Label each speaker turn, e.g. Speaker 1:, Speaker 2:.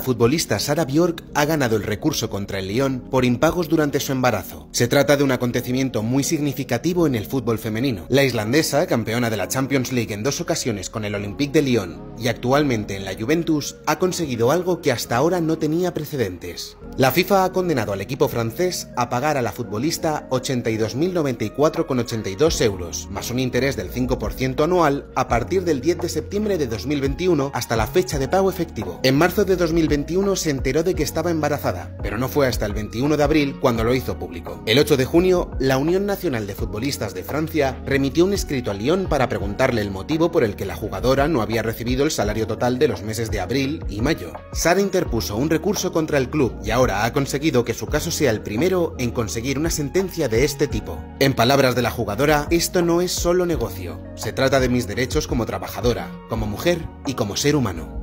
Speaker 1: La futbolista Sara Bjork ha ganado el recurso contra el Lyon por impagos durante su embarazo. Se trata de un acontecimiento muy significativo en el fútbol femenino. La islandesa, campeona de la Champions League en dos ocasiones con el Olympique de Lyon y actualmente en la Juventus, ha conseguido algo que hasta ahora no tenía precedentes. La FIFA ha condenado al equipo francés a pagar a la futbolista 82.094,82 euros, más un interés del 5% anual a partir del 10 de septiembre de 2021 hasta la fecha de pago efectivo. En marzo de 2021, 2021 se enteró de que estaba embarazada, pero no fue hasta el 21 de abril cuando lo hizo público. El 8 de junio, la Unión Nacional de Futbolistas de Francia remitió un escrito a Lyon para preguntarle el motivo por el que la jugadora no había recibido el salario total de los meses de abril y mayo. Sara interpuso un recurso contra el club y ahora ha conseguido que su caso sea el primero en conseguir una sentencia de este tipo. En palabras de la jugadora, esto no es solo negocio, se trata de mis derechos como trabajadora, como mujer y como ser humano.